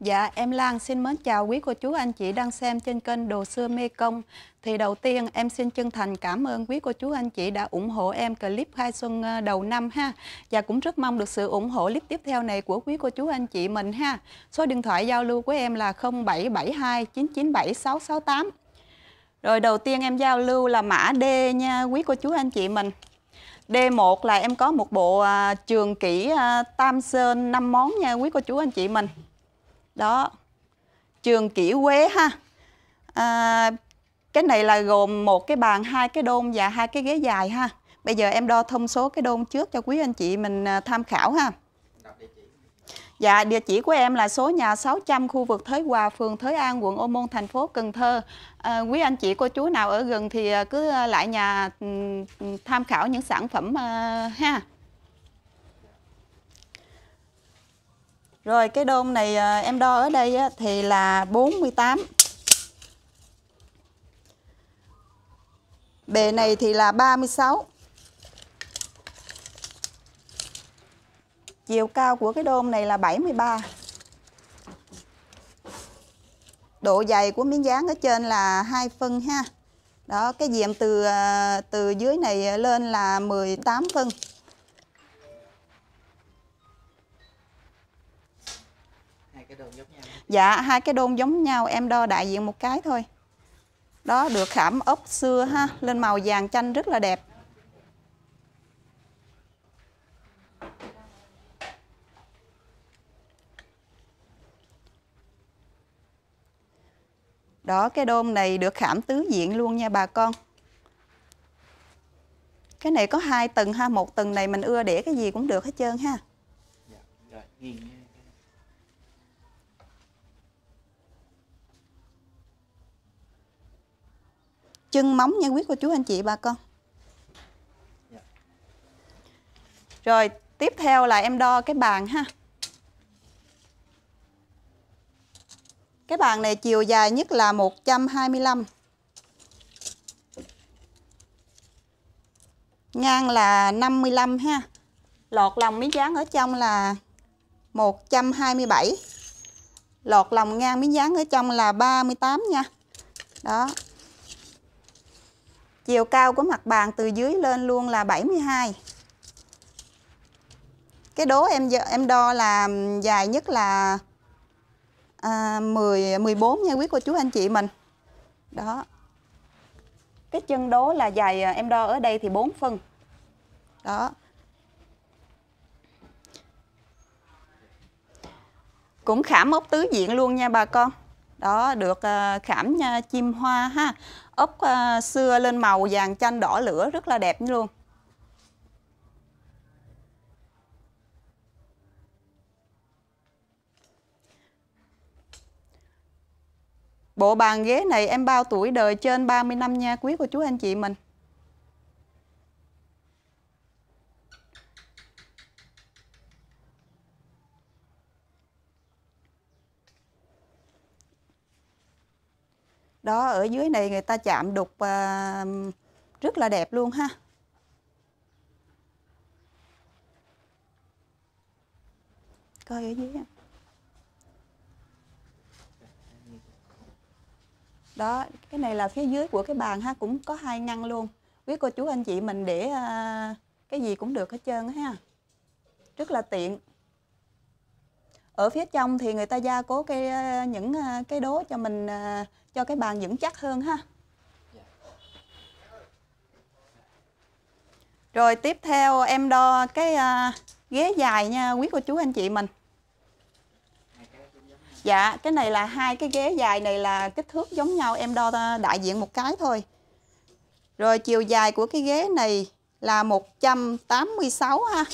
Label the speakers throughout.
Speaker 1: Dạ, em Lan xin mến chào quý cô chú anh chị đang xem trên kênh Đồ Xưa Mê Công. Thì đầu tiên em xin chân thành cảm ơn quý cô chú anh chị đã ủng hộ em clip khai xuân ờ, đầu năm ha. Và cũng rất mong được sự ủng hộ clip tiếp theo này của quý cô chú anh chị mình ha. Số điện thoại giao lưu của em là 0772 997 668. Rồi đầu tiên em giao lưu là mã D nha quý cô chú anh chị mình. D1 là em có một bộ à, trường kỹ à, Tam Sơn 5 món nha quý cô chú anh chị mình. Đó. Trường kỹ Quế ha. À, cái này là gồm một cái bàn, hai cái đôn và hai cái ghế dài ha. Bây giờ em đo thông số cái đôn trước cho quý anh chị mình à, tham khảo ha. Dạ, địa chỉ của em là số nhà 600 khu vực Thới Hòa, phường Thới An, quận Ô Môn, thành phố Cần Thơ. À, quý anh chị cô chú nào ở gần thì à, cứ à, lại nhà ừ, ừ, tham khảo những sản phẩm à, ha. Rồi cái đôn này à, em đo ở đây á, thì là 48. Bề này thì là 36. Chiều cao của cái đôn này là 73. Độ dày của miếng dán ở trên là 2 phân ha. Đó, cái diệm từ à, từ dưới này lên là 18 phân.
Speaker 2: hai cái đồ giống nhau
Speaker 1: Dạ, hai cái đôn giống nhau, em đo đại diện một cái thôi. Đó, được khảm ốp xưa ha, lên màu vàng chanh rất là đẹp. Đó, cái đôn này được khảm tứ diện luôn nha bà con. Cái này có hai tầng ha, một tầng này mình ưa để cái gì cũng được hết trơn ha.
Speaker 2: dạ rồi
Speaker 1: chân móng nha quý cô chú anh chị bà con rồi tiếp theo là em đo cái bàn ha cái bàn này chiều dài nhất là 125 ngang là 55 ha. Lọt lòng miếng dán ở trong là 127 lọt lòng ngang miếng dán ở trong là 38 nha. Đó. Chiều cao của mặt bàn từ dưới lên luôn là 72. Cái đố em em đo là dài nhất là à, 10 14 nha quý cô chú anh chị mình. Đó. Cái chân đố là dài à, em đo ở đây thì 4 phân. Đó. Cũng khảm ốc tứ diện luôn nha bà con. Đó, được à, khảm nha, chim hoa ha. Ốc à, xưa lên màu vàng chanh đỏ lửa rất là đẹp luôn. Bộ bàn ghế này em bao tuổi đời trên 30 năm nha quý cô chú anh chị mình. Đó ở dưới này người ta chạm đục à, rất là đẹp luôn ha. Coi ở dưới. Đó, cái này là phía dưới của cái bàn ha, cũng có hai ngăn luôn. Quý cô chú anh chị mình để à, cái gì cũng được hết trơn ha. Rất là tiện. Ở phía trong thì người ta gia cố cái à, những à, cái đố cho mình à, cho cái bàn vững chắc hơn ha. Rồi tiếp theo em đo cái ghế dài nha quý cô chú anh chị mình. Dạ, cái này là hai cái ghế dài này là kích thước giống nhau, em đo đại diện một cái thôi. Rồi chiều dài của cái ghế này là 186 ha.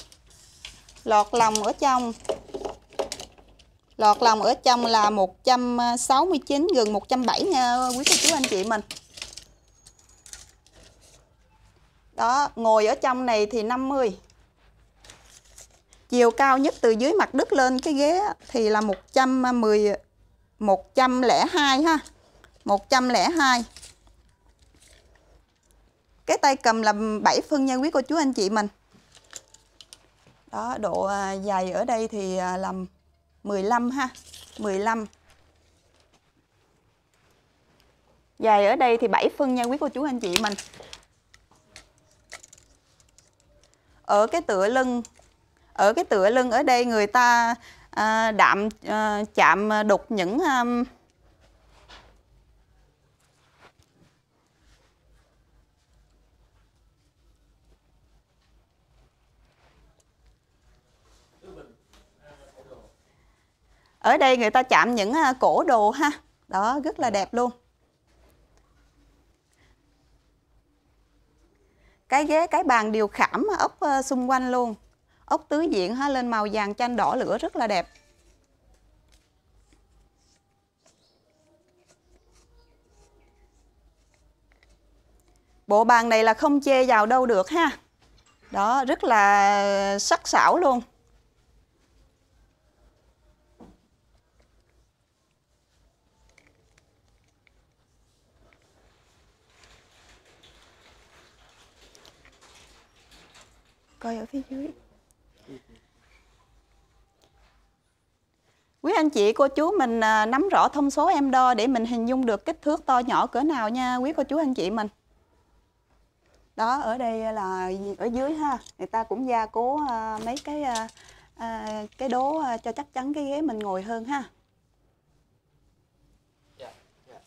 Speaker 1: Lọt lòng ở trong Lọt lòng ở trong là 169 gần 170 nha à, quý cô chú anh chị mình. Đó, ngồi ở trong này thì 50. Chiều cao nhất từ dưới mặt đất lên cái ghế thì là 110 102 ha. 102. Cái tay cầm là 7 phân nha quý cô chú anh chị mình. Đó, độ à, dày ở đây thì à, là 15 ha 15 Dài ở đây thì 7 phân nha quý cô chú anh chị mình Ở cái tựa lưng ở cái tựa lưng ở đây người ta à, đạm à, chạm à, đục những à, ở đây người ta chạm những à, cổ đồ ha. Đó rất là đẹp luôn. Cái ghế cái bàn đều khảm ốc à, xung quanh luôn ốc tứ diện ha lên màu vàng chanh đỏ lửa rất là đẹp. Bộ bàn này là không chê vào đâu được ha. Đó, rất là sắc sảo luôn. Coi ở phía dưới. Quý anh chị, cô chú mình à, nắm rõ thông số em đo để mình hình dung được kích thước to nhỏ cỡ nào nha, quý cô chú anh chị mình. Đó, ở đây là ở dưới ha, người ta cũng gia cố à, mấy cái à, cái đố cho chắc chắn cái ghế mình ngồi hơn ha
Speaker 2: dạ dạ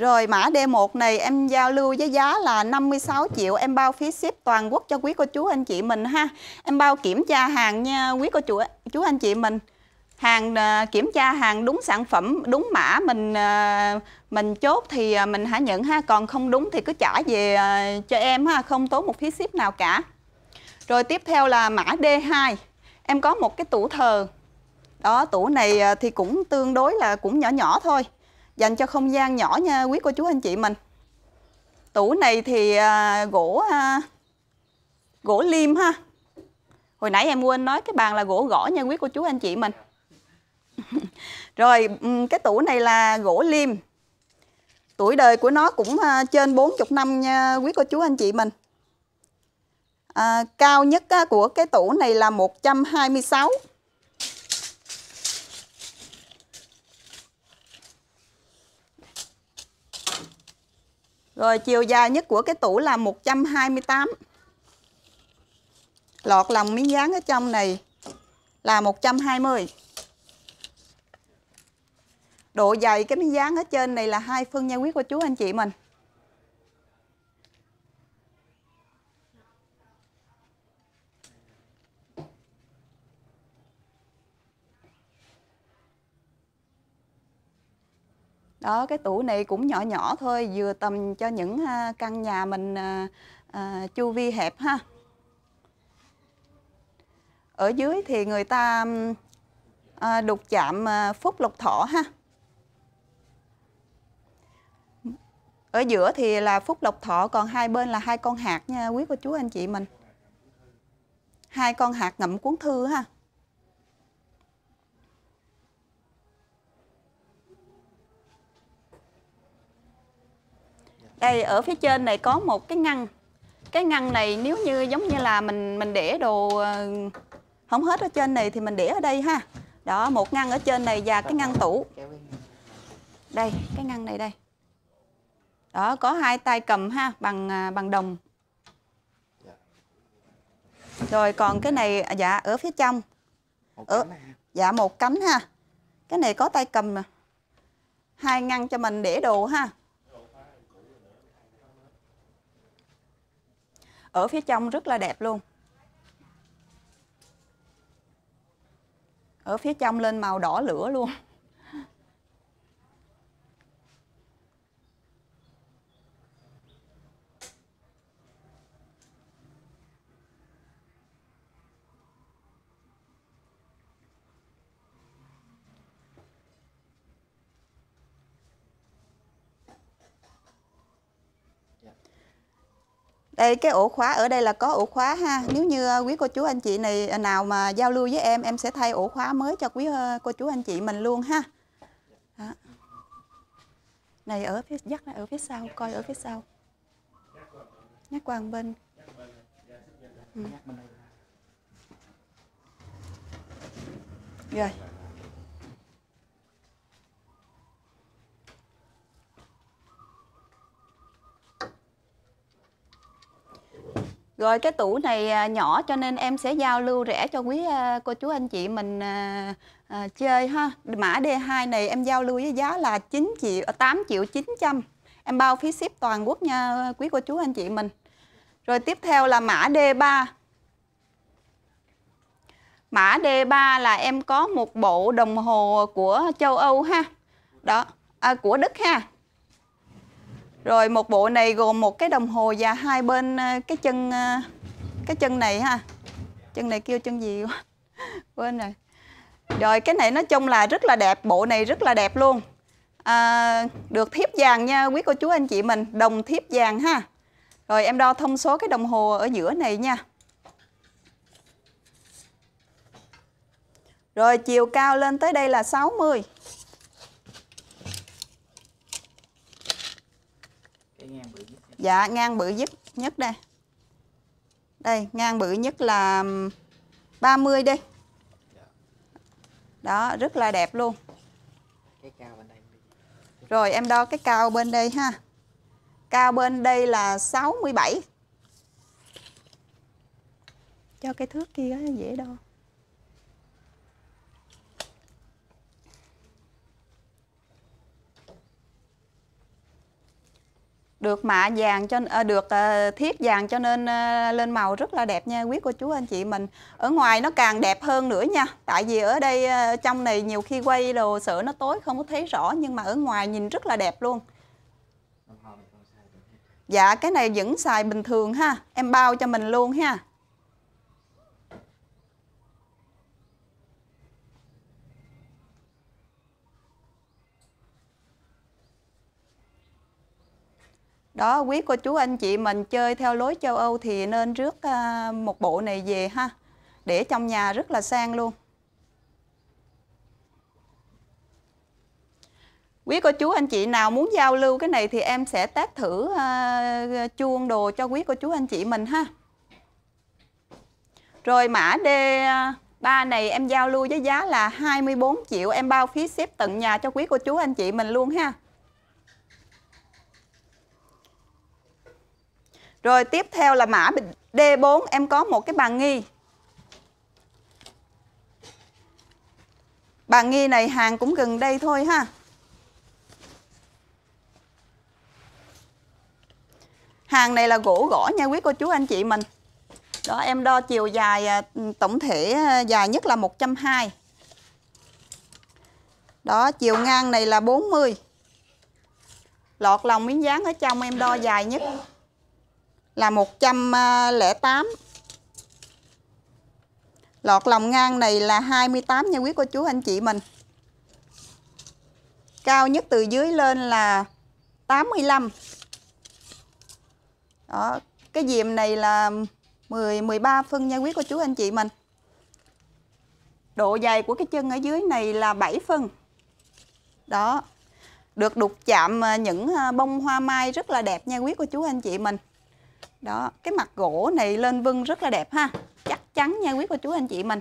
Speaker 1: rồi mã D1 này em giao lưu với giá là 56 triệu em bao phí ship toàn quốc cho quý cô chú anh chị mình ha. Em bao kiểm tra hàng nha quý cô chú chú anh chị mình. Hàng à, kiểm tra hàng đúng sản phẩm, đúng mã mình à, mình chốt thì à, mình hãy nhận ha, còn không đúng thì cứ trả về cho em ha, không tốn một phí ship nào cả. Rồi tiếp theo là mã D2. Em có một cái tủ thờ. Đó, tủ này thì cũng tương đối là cũng nhỏ nhỏ thôi dành cho không gian nhỏ nha quý cô chú anh chị mình. Tủ này thì à, gỗ à, gỗ lim ha. Hồi nãy em quên nói cái bàn là gỗ gõ nha quý cô chú anh chị mình. Rồi cái tủ này là gỗ lim tuổi đời của nó cũng à, trên 40 năm nha quý cô chú anh chị mình. À, cao nhất á, của cái tủ này là 126 Rồi chiều dài nhất của cái tủ là 128. Lọt lòng miếng dán ở trong này là 120. Độ dày cái miếng dán ở trên này là hai phân nha quý cô chú, anh chị mình. Đó, cái tủ này cũng nhỏ nhỏ thôi, vừa tầm cho những à, căn nhà mình à, à, chu vi hẹp ha. Ở dưới thì người ta à, đục chạm à, phúc lục thọ ha. Ở giữa thì là phúc lộc thọ, còn hai bên là hai con hạt nha quý cô chú anh chị mình. Hai con hạt ngậm cuốn thư ha. Đây ở phía trên này có một cái ngăn. Cái ngăn này nếu như giống như là mình mình để đồ ờ, không hết ở trên này thì mình để ở đây ha. Đó, một ngăn ở trên này và cái ngăn tủ. Đây, cái ngăn này đây. Đó, có hai tay cầm ha, bằng à, bằng đồng. Rồi còn cái này à, dạ ở phía trong, Ờ.
Speaker 2: này
Speaker 1: dạ một cánh ha. Cái này có tay cầm. Hai ngăn cho mình để đồ ha. Ở phía trong rất là đẹp luôn. Ở phía trong lên màu đỏ lửa luôn. Đây cái ổ khóa ở đây là có ổ khóa ha. Nếu như ờ, quý cô chú anh chị này ờ, nào mà giao lưu với em, em sẽ thay ổ khóa mới cho quý ờ, cô chú anh chị mình luôn ha. Đó. Này ở phía dắt lại ở phía sau, coi ở phía sau. Nhắc qua bên.
Speaker 2: ừ.
Speaker 1: Rồi. Rồi cái tủ này à, nhỏ cho nên em sẽ giao lưu rẻ cho quý à, cô chú anh chị mình à, à chơi ha. Mã D2 này em giao lưu với giá là 9 triệu 8 triệu 900. Em bao phí ship toàn quốc nha quý cô chú anh chị mình. Rồi tiếp theo là mã D3. Mã D3 là em có một bộ đồng hồ của châu Âu ha. Đó, à, của Đức ha. Rồi một bộ này gồm một cái đồng hồ và hai bên ờ, cái chân ờ, cái chân này ha. Chân này kêu chân gì quá. Quên rồi. Rồi cái này nói chung là rất là đẹp, bộ này rất là đẹp luôn. À, được thiếp vàng nha quý cô chú anh chị mình, đồng thiếp vàng ha. Rồi em đo thông số cái đồng hồ ở giữa này nha. Rồi chiều cao lên tới đây là 60.
Speaker 2: cái ngang bự nhất nha.
Speaker 1: Dạ ngang bự nhất nhất đây. Đây, ngang bự nhất là 30 đi. Đó, rất là đẹp luôn. Rồi em đo cái cao bên đây ha. Cao bên đây là 67. Cho cái thước kia dễ đo. Được mạ vàng cho à, được ờ, à, vàng cho nên à, lên màu rất là đẹp nha quý cô chú anh chị mình. Ở ngoài nó càng đẹp hơn nữa nha. Tại vì ở đây à, trong này nhiều khi quay đồ sữa nó tối không có thấy rõ nhưng mà ở ngoài nhìn rất là đẹp luôn. Dạ cái này vẫn xài bình thường ha Em bao cho mình luôn ha Đó quý cô chú anh chị mình chơi theo lối châu Âu thì nên rước à, một bộ này về ha Để trong nhà rất là sang luôn Quý cô chú anh chị nào muốn giao lưu cái này thì em sẽ test thử à, chuông đồ cho quý cô chú anh chị mình ha. Rồi mã D3 à, này em giao lưu với giá là 24 triệu em bao phí ship tận nhà cho quý cô chú anh chị mình luôn ha. Rồi tiếp theo là mã D4 em có một cái bàn nghi. Bàn nghi này hàng cũng gần đây thôi ha. Hàng này là gỗ gõ nha quý cô chú anh chị mình. Đó, em đo chiều dài à, tổng thể à, dài nhất là 120. Đó, chiều ngang này là 40. Lọt lòng miếng dán ở trong em đo dài nhất là 108. Ờ, Lọt lòng ngang này là 28 nha quý cô chú anh chị mình. Cao nhất từ dưới lên là 85. Đó, cái diệm này là 10 13 phân nha quý cô chú anh chị mình. Độ dày của cái chân ở dưới này là 7 phân. Đó. Được đục chạm ờ, những ờ, bông hoa mai rất là đẹp nha quý cô chú anh chị mình. Đó, cái mặt gỗ này lên vân rất là đẹp ha. Chắc chắn nha quý cô chú anh chị mình.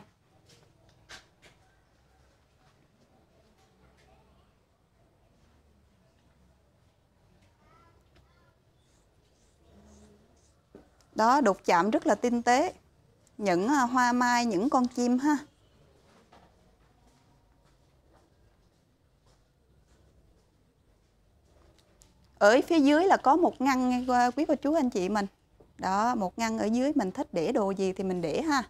Speaker 1: Đó, đục chạm rất là tinh tế. Những à, hoa mai, những con chim ha. Ở phía dưới là có một ngăn nghe qua à, quý cô chú anh chị mình. Đó, một ngăn ở dưới mình thích để đồ gì thì mình để ha.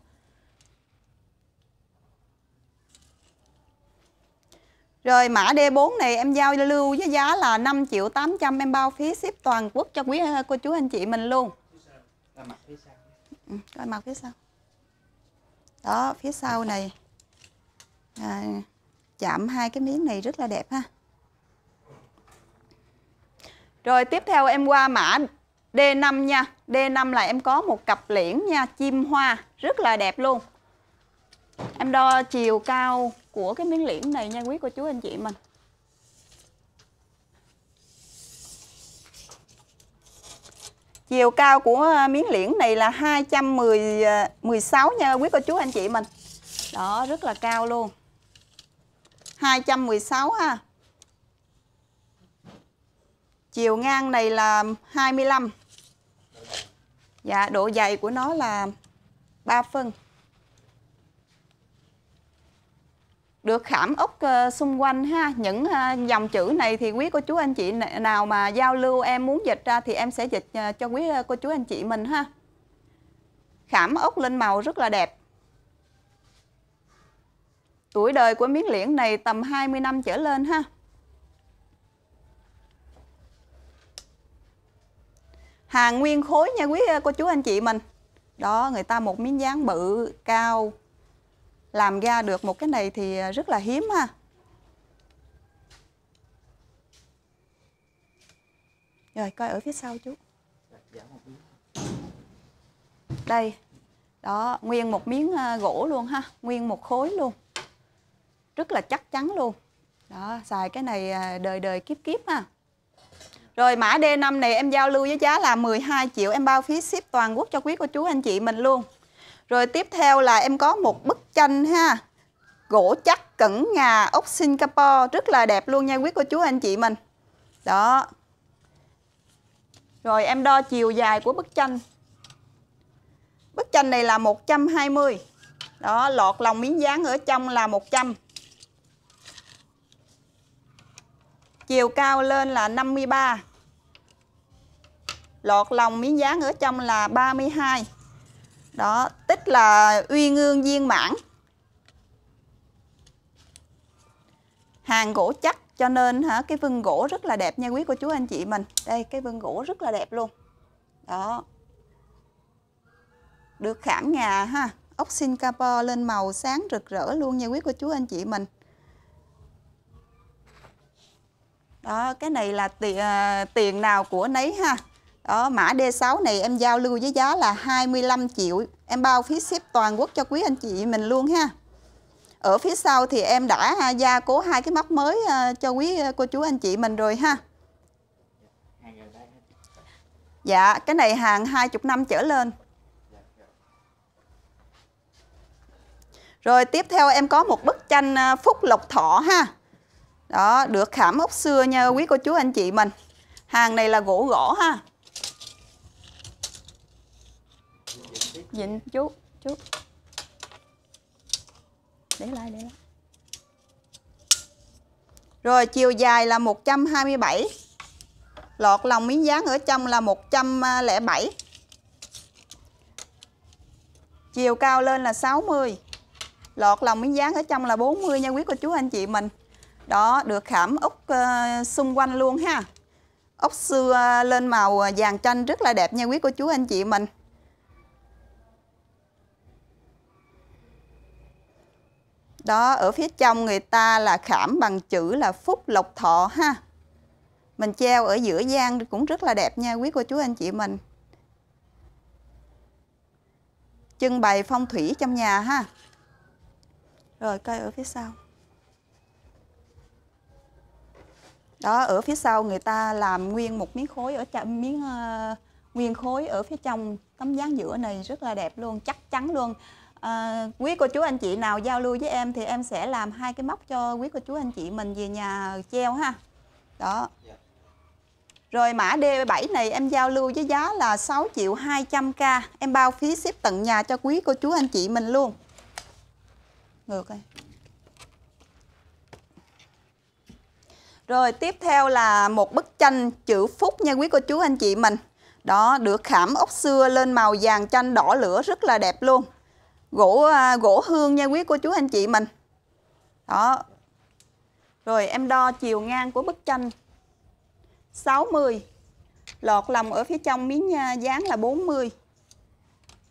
Speaker 1: Rồi mã D4 này em giao lưu với giá là 5 triệu 800 em bao phí ship toàn quốc cho quý ờ, cô chú anh chị mình luôn.
Speaker 2: Mặt phía sau
Speaker 1: Ừ, coi mặt phía sau. Đó, phía sau này à, chạm hai cái miếng này rất là đẹp ha. Rồi tiếp theo em qua mã D5 nha. D5 là em có một cặp liễn nha, chim hoa, rất là đẹp luôn. Em đo chiều cao của cái miếng liễn này nha quý cô chú anh chị mình. Chiều cao của à, miếng liễn này là 216 à, nha quý cô chú anh chị mình. Đó, rất là cao luôn. 216 ha. Chiều ngang này là 25. Dạ, độ dày của nó là 3 phân. Được khảm ốc ờ, xung quanh ha. Những ờ, dòng chữ này thì quý cô chú anh chị nào mà giao lưu em muốn dịch ra thì em sẽ dịch ờ, cho quý cô chú anh chị mình ha. Khảm ốc lên màu rất là đẹp. Tuổi đời của miếng liễn này tầm 20 năm trở lên ha. Hàng nguyên khối nha quý ờ, cô chú anh chị mình. Đó, người ta một miếng dáng bự, cao. Làm ra được một cái này thì ờ, rất là hiếm ha. Rồi, coi ở phía sau chú. Đây. Đó, nguyên một miếng ờ, gỗ luôn ha. Nguyên một khối luôn. Rất là chắc chắn luôn. Đó, xài cái này đời đời kiếp kiếp ha. Rồi mã D5 này em giao lưu với giá là 12 triệu em bao phí ship toàn quốc cho quý cô chú anh chị mình luôn. Rồi tiếp theo là em có một bức tranh ha. Gỗ chắc cẩn ngà ốc Singapore rất là đẹp luôn nha quý cô chú anh chị mình. Đó. Rồi em đo chiều dài của bức tranh. Bức tranh này là 120. Đó, lọt lòng miếng dán ở trong là 100. Chiều cao lên là 53 lọt lòng miếng dán ở trong là 32 đó tích là uy ngương viên mãn. Hàng gỗ chắc cho nên hả cái vân gỗ rất là đẹp nha quý cô chú anh chị mình. Đây cái vân gỗ rất là đẹp luôn. Đó. Được khảm ngà ha ốc Singapore lên màu sáng rực rỡ luôn nha quý cô chú anh chị mình. Đó cái này là tiền, à, tiền nào của nấy ha đó, mã D6 này em giao lưu với giá là 25 triệu. Em bao phí ship toàn quốc cho quý anh chị mình luôn ha. Ở phía sau thì em đã à, gia cố hai cái móc mới à, cho quý à, cô chú anh chị mình rồi ha. Dạ, cái này hàng 20 năm trở lên. Rồi tiếp theo em có một bức tranh Phúc Lộc Thọ ha. Đó, được khảm ốc xưa nha quý cô chú anh chị mình. Hàng này là gỗ gõ ha. Dịnh chú, chú. Để lại, để lại. Rồi chiều dài là 127. Lọt lòng miếng dán ở trong là 107. Chiều cao lên là 60. Lọt lòng miếng dán ở trong là 40 nha quý cô chú anh chị mình. Đó, được khảm ốc uh, xung quanh luôn ha. Ốc xưa lên màu ờ, vàng chanh rất là đẹp nha quý cô chú anh chị mình. Đó, ở phía trong người ta là khảm bằng chữ là Phúc Lộc Thọ ha. Mình treo ở giữa gian cũng rất là đẹp nha quý cô chú anh chị mình. Trưng bày phong thủy trong nhà ha. Rồi coi ở phía sau. Đó, ở phía sau người ta làm nguyên một miếng khối ở trong miếng uh, nguyên khối ở phía trong tấm dáng giữa này rất là đẹp luôn, chắc chắn luôn à, quý cô chú anh chị nào giao lưu với em thì em sẽ làm hai cái móc cho quý cô chú anh chị mình về nhà treo ha. Đó. Dạ. rồi mã D7 này em giao lưu với giá là 6 triệu 200k em bao phí ship tận nhà cho quý cô chú anh chị mình luôn. Ngược đây Rồi tiếp theo là một bức tranh chữ phúc nha quý cô chú anh chị mình. Đó, được khảm ốc xưa lên màu vàng chanh đỏ lửa rất là đẹp luôn gỗ à, gỗ hương nha quý cô chú anh chị mình. Đó. Rồi em đo chiều ngang của bức tranh. 60 lọt lòng ở phía trong miếng à, dán là 40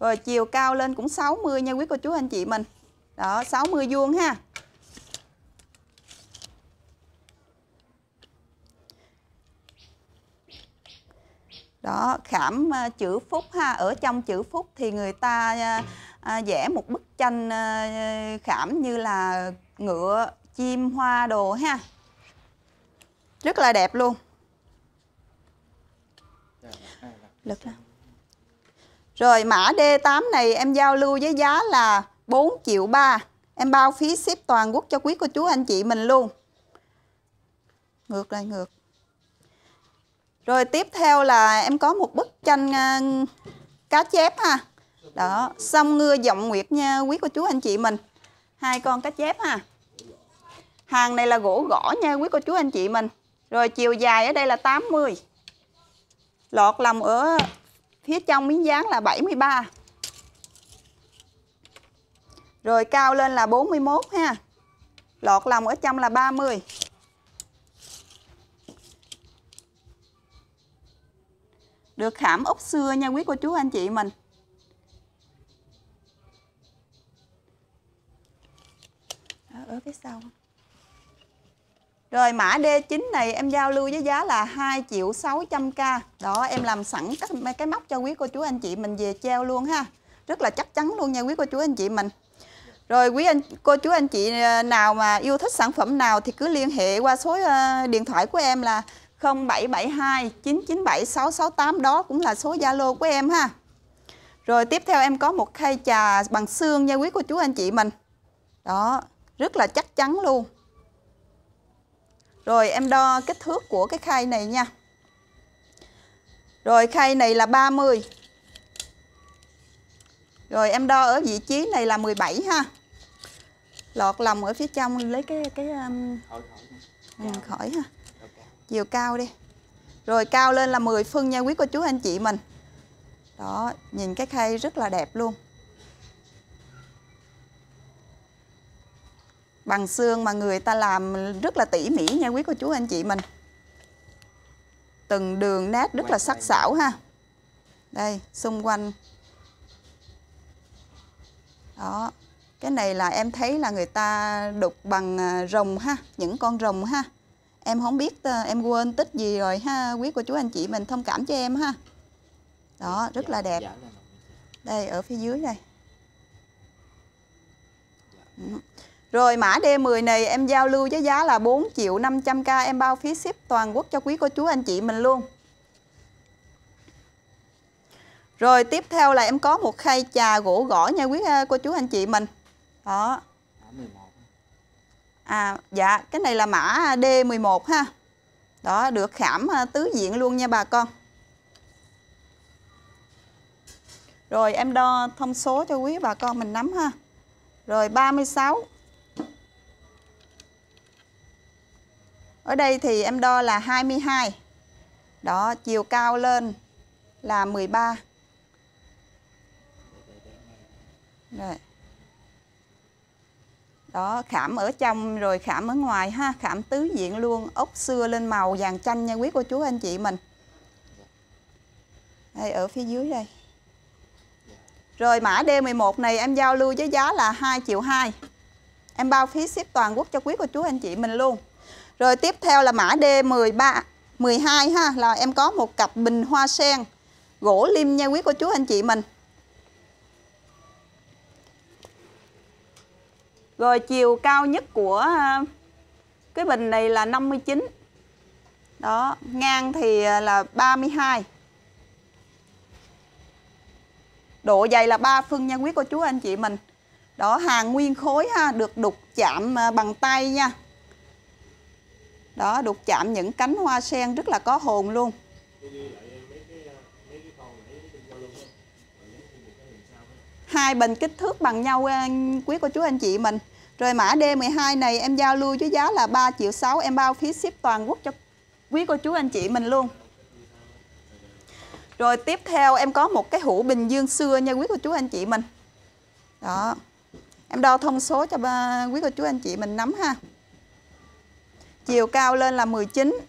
Speaker 1: rồi chiều cao lên cũng 60 nha quý cô chú anh chị mình. Đó 60 vuông ha. Đó, khảm à, chữ phúc ha. Ở trong chữ phúc thì người ta à, vẽ một bức tranh à, khảm như là ngựa chim hoa đồ ha rất là đẹp luôn lực ra rồi mã D8 này em giao lưu với giá là 4 triệu 3 Em bao phí ship toàn quốc cho quý cô chú anh chị mình luôn. Ngược lại ngược. Rồi tiếp theo là em có một bức tranh à, cá chép ha. Đó, xong ngưa giọng nguyệt nha quý cô chú anh chị mình. Hai con cá chép ha. Hàng này là gỗ gõ nha quý cô chú anh chị mình. Rồi chiều dài ở đây là 80. Lọt lòng ở phía trong miếng dán là 73. Rồi cao lên là 41 ha. Lọt lòng ở trong là 30. Được khảm ốc xưa nha quý cô chú anh chị mình. Ở phía sau. Rồi mã D9 này em giao lưu với giá là 2 triệu 600k. Đó em làm sẵn các cái móc cho quý cô chú anh chị mình về treo luôn ha. Rất là chắc chắn luôn nha quý cô chú anh chị mình. Rồi quý anh cô chú anh chị ờ, nào mà yêu thích sản phẩm nào thì cứ liên hệ qua số ờ, điện thoại của em là 0772 997 668 đó cũng là số Zalo của em ha. Rồi tiếp theo em có một khay trà bằng xương nha quý cô chú anh chị mình. Đó, rất là chắc chắn luôn. Rồi em đo kích thước của cái khay này nha. Rồi khay này là 30. Rồi em đo ở vị trí này là 17 ha. Lọt lòng ở phía trong lấy cái cái um. Ừ, khỏi ha. Chiều cao đi. Rồi cao lên là 10 phân nha quý cô chú anh chị mình. Đó, nhìn cái khay rất là đẹp luôn. Bằng xương mà người ta làm rất là tỉ mỉ nha quý cô chú anh chị mình. Từng đường nét rất là sắc sảo ha. Đây, xung quanh. Đó, cái này là em thấy là người ta đục bằng à, rồng ha, những con rồng ha. Em không biết à, em quên tích gì rồi ha, quý cô chú anh chị mình thông cảm cho em ha. Đó, rất là đẹp. Đây, ở phía dưới đây. Ừ rồi mã D10 này em giao lưu với giá là 4 triệu 500k em bao phí ship toàn quốc cho quý cô chú anh chị mình luôn. Rồi tiếp theo là em có một khay trà gỗ gõ nha quý à, cô chú anh chị mình. Đó. À dạ, cái này là mã D11 ha. Đó, được khảm à, tứ diện luôn nha bà con. Rồi em đo thông số cho quý bà con mình nắm ha. Rồi 36 Ở đây thì em đo là 22. Đó, chiều cao lên là 13. Rồi. Đó, khảm ở trong rồi khảm ở ngoài ha, khảm tứ diện luôn, ốc xưa lên màu vàng chanh nha quý cô chú anh chị mình. Đây ở phía dưới đây. Rồi mã D11 này em giao lưu với giá là 2 triệu 2. Em bao phí ship toàn quốc cho quý cô chú anh chị mình luôn. Rồi tiếp theo là mã D13 12 ha là em có một cặp bình hoa sen gỗ lim nha quý cô chú anh chị mình. Rồi chiều cao nhất của à, cái bình này là 59. Đó, ngang thì à, là 32. Độ dày là 3 phân nha quý cô chú anh chị mình. Đó, hàng nguyên khối ha, được đục chạm à, bằng tay nha đó, đục chạm những cánh hoa sen rất là có hồn luôn. Hai bình kích thước bằng nhau ờ, quý cô chú anh chị mình. Rồi mã D12 này em giao lưu với giá là 3 triệu 6 em bao phí ship toàn quốc cho quý cô chú anh chị mình luôn. Rồi tiếp theo em có một cái hũ bình dương xưa nha quý cô chú anh chị mình. Đó, em đo thông số cho quý cô chú anh chị mình nắm ha chiều cao lên là 19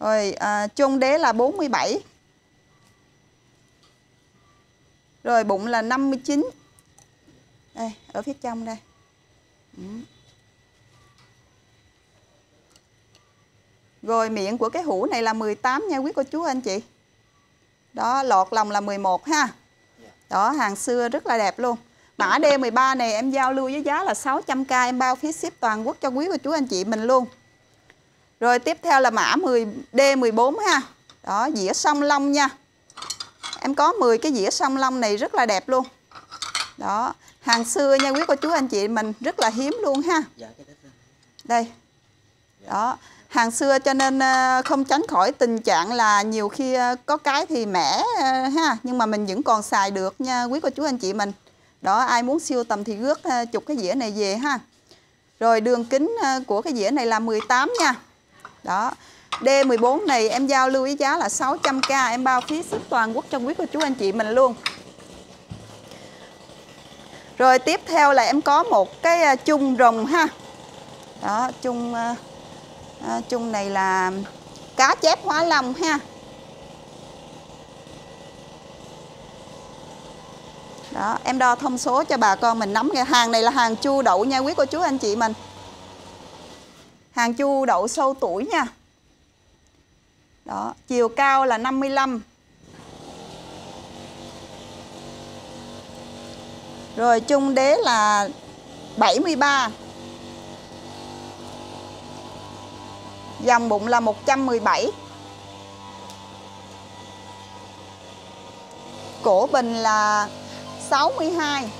Speaker 1: rồi à, chung đế là 47 rồi bụng là 59 đây ở phía trong đây. Ừ. rồi miệng của cái hũ này là 18 nha quý cô chú anh chị. Đó lọt lòng là 11 ha. Đó hàng xưa rất là đẹp luôn Mã D13 này em giao lưu với giá là 600k em bao phí ship toàn quốc cho quý cô chú anh chị mình luôn. Rồi tiếp theo là mã 10 D14 ha. Đó, dĩa song long nha. Em có 10 cái dĩa song long này rất là đẹp luôn. đó hàng xưa nha quý cô chú anh chị mình rất là hiếm luôn ha
Speaker 2: dạ
Speaker 1: đây đó hàng xưa cho nên ờ, không tránh khỏi tình trạng là nhiều khi ờ, có cái thì mẻ ờ, ha nhưng mà mình vẫn còn xài được nha quý cô chú anh chị mình đó, ai muốn siêu tầm thì rước à, chục cái dĩa này về ha. Rồi đường kính à, của cái dĩa này là 18 nha. Đó D14 này em giao lưu với giá là 600k em bao phí ship toàn quốc cho quý cô chú anh chị mình luôn. Rồi tiếp theo là em có một cái à, chung rồng ha. Đó, chung chung này là cá chép hóa long ha. Đó, em đo thông số cho bà con mình nắm cái hàng này là hàng chu đậu nha, quý cô chú, anh chị mình. Hàng chu đậu sâu tuổi nha. Đó, chiều cao là 55 rồi chung đế là 73 dòng bụng là 117 cổ bình là 62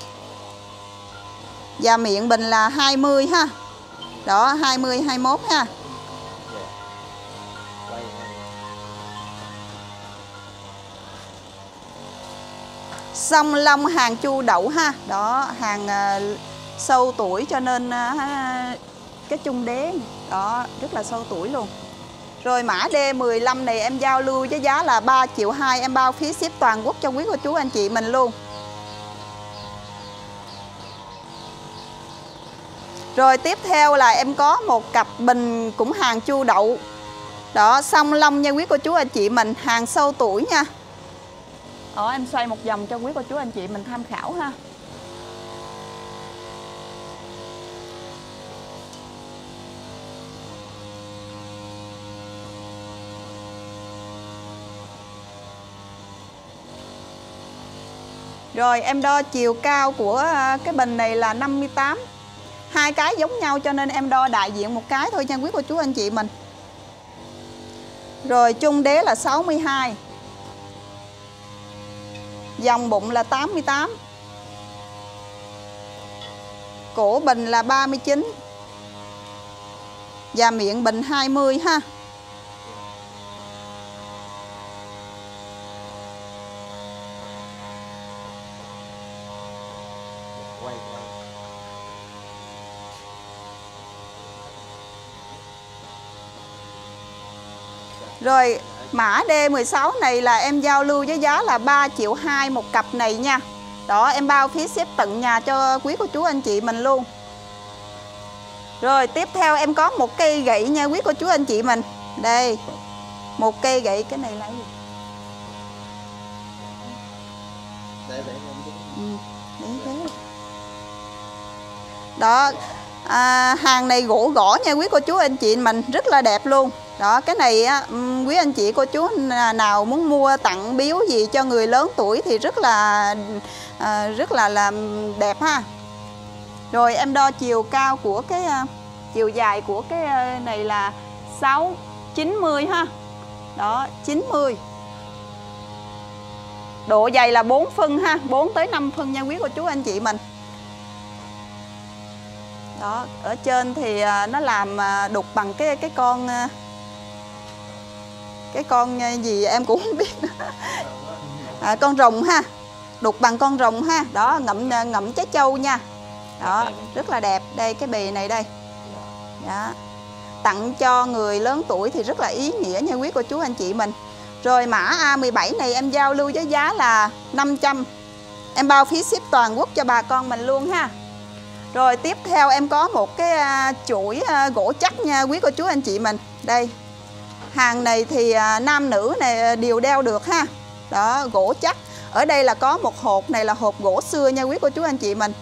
Speaker 1: và miệng bình là 20 ha. Đó 20 21 ha. Sông long hàng chu đậu ha. Đó hàng à, sâu tuổi cho nên à, cái chung đế. Đó rất là sâu tuổi luôn. Rồi mã D15 này em giao lưu với giá là 3 triệu 2 em bao phí ship toàn quốc cho quý cô chú anh chị mình luôn. Rồi tiếp theo là em có một cặp bình cũng hàng chu đậu. Đó, song long nha, quý cô chú anh chị mình, hàng sâu tuổi nha. Đó, em xoay một vòng cho quý cô chú anh chị mình tham khảo ha. Rồi, em đo chiều cao của à, cái bình này là 58 Hai cái giống nhau cho nên em đo đại diện một cái thôi nha, quý cô chú anh chị mình. Rồi chung đế là 62 Dòng bụng là 88 Cổ bình là 39 Và miệng bình 20 ha. Rồi mã D16 này là em giao lưu với giá là 3 triệu 2 một cặp này nha Đó em bao phí ship tận nhà cho quý cô chú anh chị mình luôn Rồi tiếp theo em có một cây gậy nha quý cô chú anh chị mình Đây Một cây gậy cái này là gì? Ừ, thế. Đó à, Hàng này gỗ gõ nha quý cô chú anh chị mình Rất là đẹp luôn đó cái này á, quý anh chị cô chú nào muốn mua tặng biếu gì cho người lớn tuổi Thì rất là à, rất là làm đẹp ha. Rồi em đo chiều cao của cái à, Chiều dài của cái ờ, này là 6 90 ha. Đó 90 Độ dày là 4 phân ha 4 tới 5 phân nha quý cô chú anh chị mình. Đó Ở trên thì nó làm đục bằng cái cái con cái con à, gì em cũng không biết nữa. à, Con rồng ha Đục bằng con rồng ha. Đó ngậm à, ngậm trái châu nha. Đó rất là đẹp. Đây cái bì này đây. Đó. Tặng cho người lớn tuổi thì rất là ý nghĩa nha quý cô chú anh chị mình. Rồi mã A17 này em giao lưu với giá là 500 Em bao phí ship toàn quốc cho bà con mình luôn ha. Rồi tiếp theo em có một cái à, chuỗi gỗ chắc nha quý cô chú anh chị mình. Đây Hàng này thì à, nam nữ này à, đều đeo được ha. Đó gỗ chắc. Ở đây là có một hộp này là hộp gỗ xưa nha quý cô chú anh chị mình.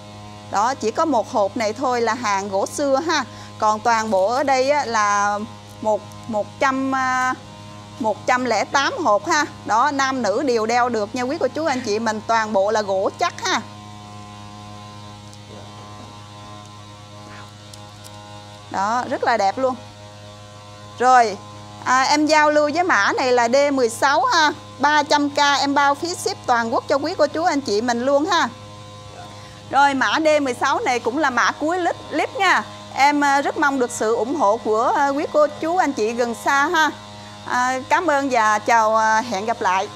Speaker 1: Đó chỉ có một hộp này thôi là hàng gỗ xưa ha. Còn toàn bộ ở đây á, là một 100 à, 108 hộp ha. Đó nam nữ đều đeo được nha quý cô chú anh chị mình. Toàn bộ là gỗ chắc ha. Đó rất là đẹp luôn. Rồi à, em giao lưu với mã này là D16 ha. 300k em bao phí ship toàn quốc cho quý cô chú anh chị mình luôn ha. Rồi mã D16 này cũng là mã cuối clip, clip nha. Em à, rất mong được sự ủng hộ của à, quý cô chú anh chị gần xa ha. À, Cảm ơn và chào à, hẹn gặp lại.